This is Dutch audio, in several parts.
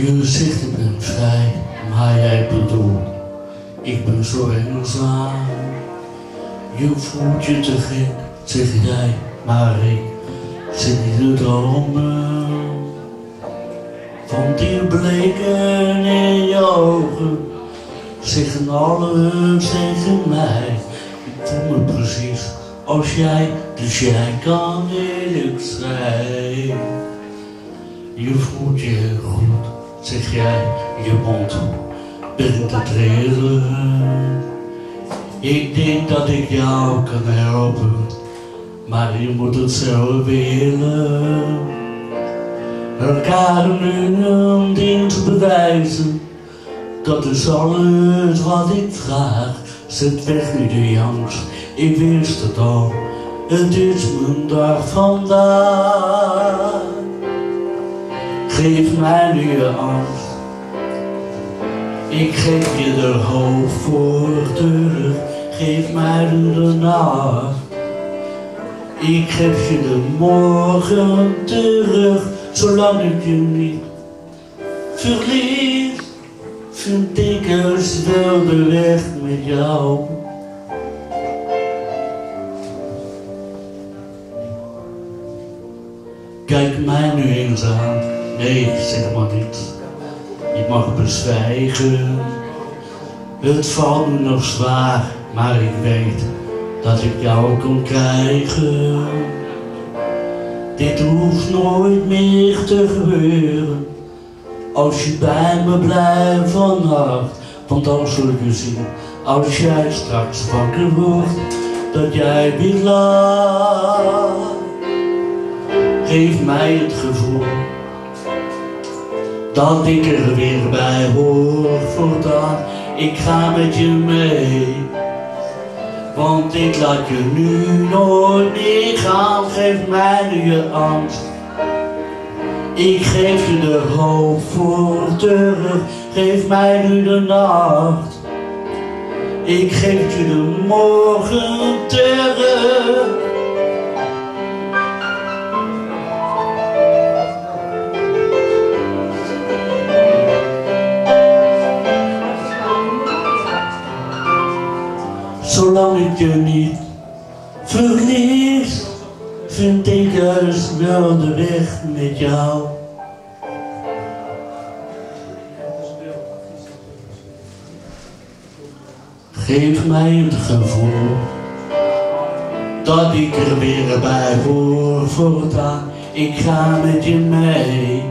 Je zegt ik ben vrij, maar jij bedoelt, ik ben zo eenzaam. Je voelt je te gek, zeg jij, maar ik zit in de dromen. Van die blikken in je ogen, zeggen alles tegen mij. Ik voel me precies als jij, dus jij kan eerlijk zijn. Je voelt je goed, zeg jij, je mond begint te trillen. Ik denk dat ik jou kan helpen, maar je moet het zelf willen. Elkaar nu een dienst bewijzen, dat is alles wat ik vraag. Zet weg nu de angst, ik wist het al, het is mijn dag vandaag. Geef mij nu je angst. Ik geef je de hoop voor terug. Geef mij nu de nacht. Ik geef je de morgen terug. Zolang ik je niet verlies. Vind ik wel de weg met jou. Kijk mij nu eens aan. Nee, zeg maar niet. Je mag bezwijgen. Het valt me nog zwaar, maar ik weet dat ik jou kan krijgen. Dit hoeft nooit meer te gebeuren. Als je bij me blijft vannacht. Want dan zul je zien, als jij straks wakker wordt, dat jij weer lacht. Geef mij het gevoel dat ik er weer bij hoor voortaan. Ik ga met je mee, want ik laat je nu nooit meer gaan. Geef mij nu je angst, ik geef je de hoop voor terug. Geef mij nu de nacht, ik geef je de morgen terug. Zolang ik je niet verlies, vind ik juist wel de weg met jou. Geef mij het gevoel dat ik er weer bij hoor voortaan. Ik ga met je mee,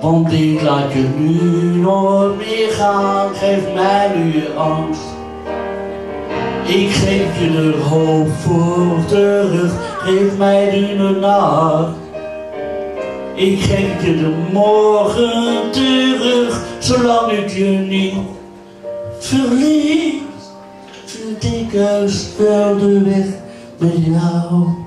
want ik laat je nu nooit meer gaan. Geef mij nu je angst. Ik geef je de hoop voor terug, geef mij nu de nacht. Ik geef je de morgen terug, zolang ik je niet verlies. Juist wel de weg met jou.